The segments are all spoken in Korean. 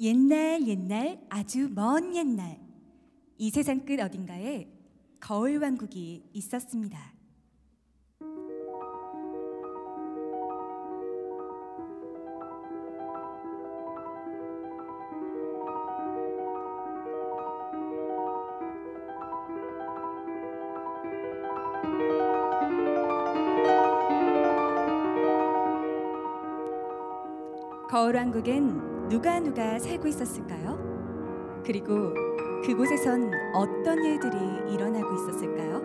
옛날 옛날 아주 먼 옛날 이 세상 끝 어딘가에 거울 왕국이 있었습니다. 거울 왕국엔 누가 누가 살고 있었을까요? 그리고 그곳에선 어떤 일들이 일어나고 있었을까요?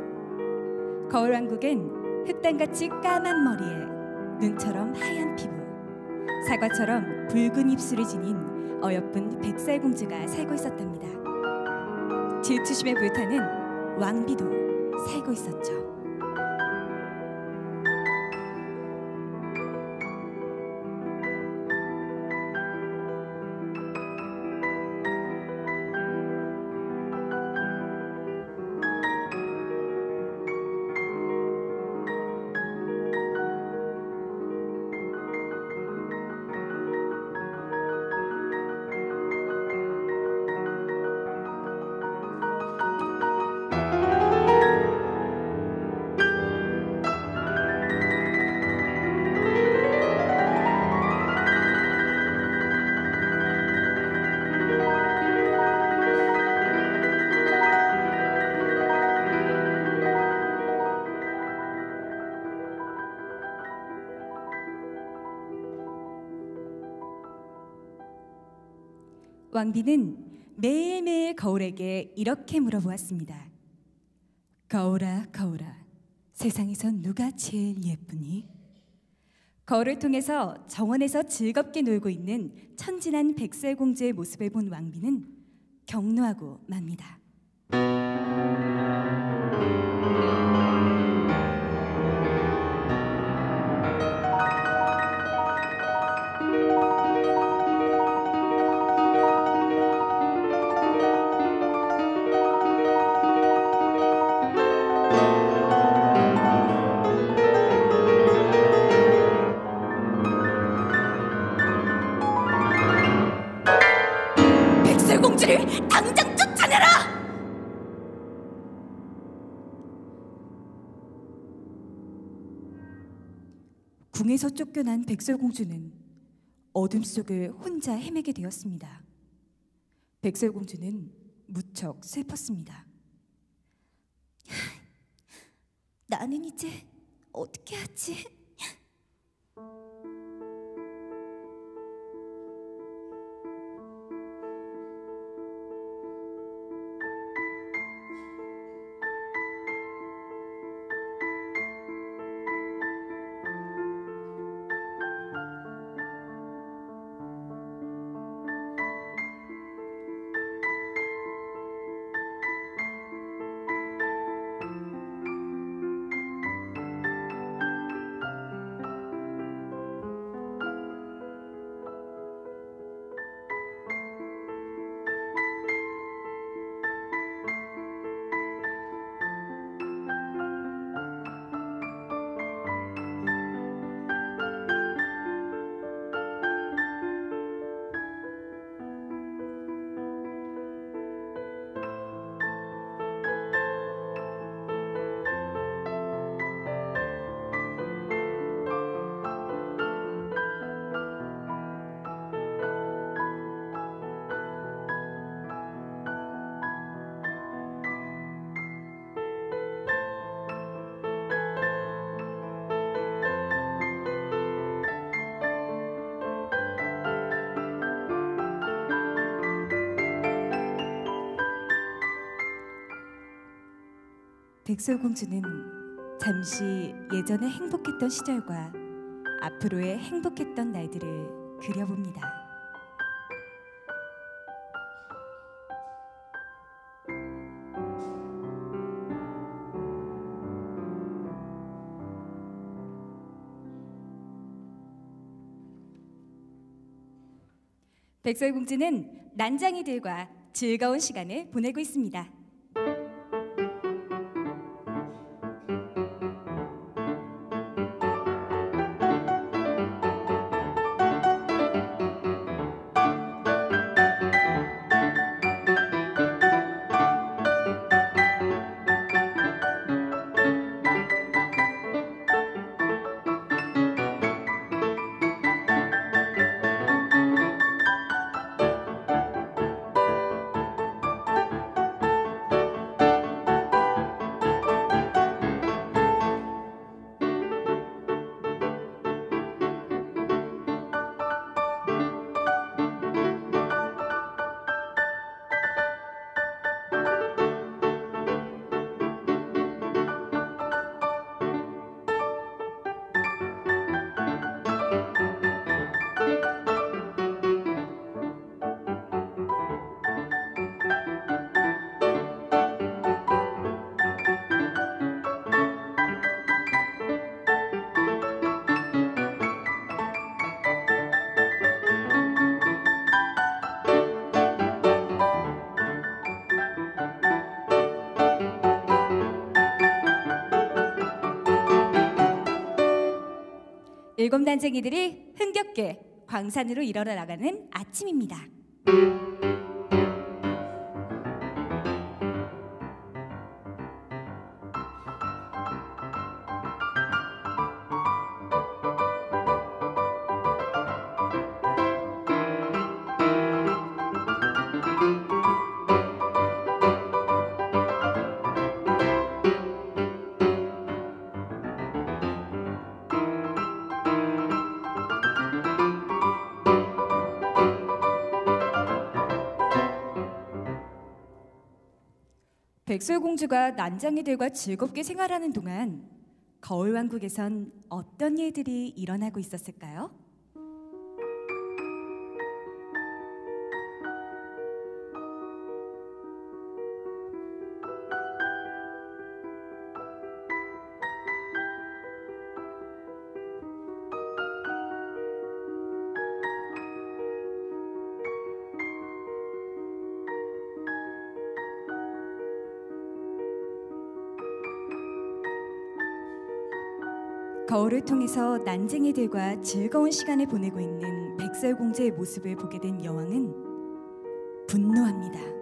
거울 왕국엔 흑단같이 까만 머리에 눈처럼 하얀 피부, 사과처럼 붉은 입술을 지닌 어여쁜 백설공주가 살고 있었답니다. 질투심에 불타는 왕비도 살고 있었죠. 왕비는 매일매일 거울에게 이렇게 물어보았습니다. 거울아, 거울아, 세상에서 누가 제일 예쁘니? 거울을 통해서 정원에서 즐겁게 놀고 있는 천진한 백설공주의 모습을 본 왕비는 경노하고 맙니다. 궁에서 쫓겨난 백설공주는 어둠 속을 혼자 헤매게 되었습니다. 백설공주는 무척 슬펐습니다. 나는 이제 어떻게 하지? 백설공주는 잠시 예전에 행복했던 시절과 앞으로의 행복했던 날들을 그려봅니다. 백설공주는 난장이들과 즐거운 시간을 보내고 있습니다. 일곱 난쟁이들이 흥겹게 광산으로 일어나 나가는 아침입니다. 백설공주가 난장이들과 즐겁게 생활하는 동안 거울왕국에선 어떤 일들이 일어나고 있었을까요? 거울을 통해서 난쟁이들과 즐거운 시간을 보내고 있는 백설공주의 모습을 보게 된 여왕은 분노합니다.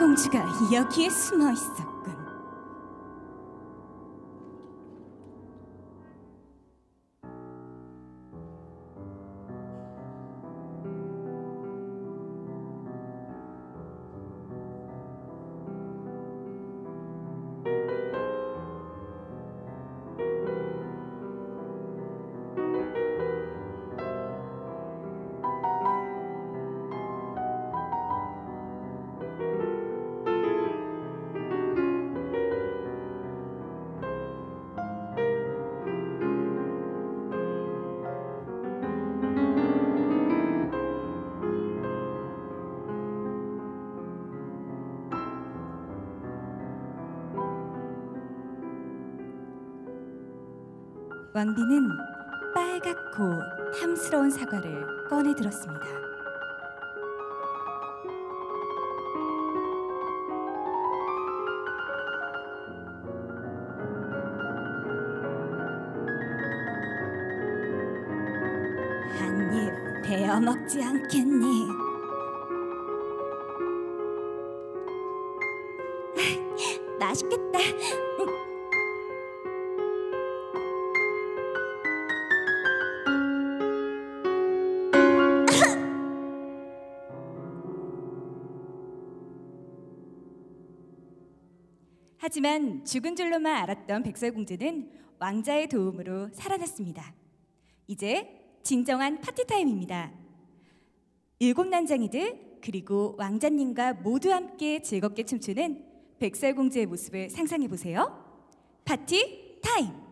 공주가 여기에 숨어 있었 왕비는 빨갛고 탐스러운 사과를 꺼내 들었습니다. 한 입 베어 먹지 않겠니? 맛있겠다. 하지만 죽은 줄로만 알았던 백설공주는 왕자의 도움으로 살아났습니다. 이제 진정한 party time입니다. 일곱 난장이들 그리고 왕자님과 모두 함께 즐겁게 춤추는 백설공주의 모습을 상상해 보세요. Party time!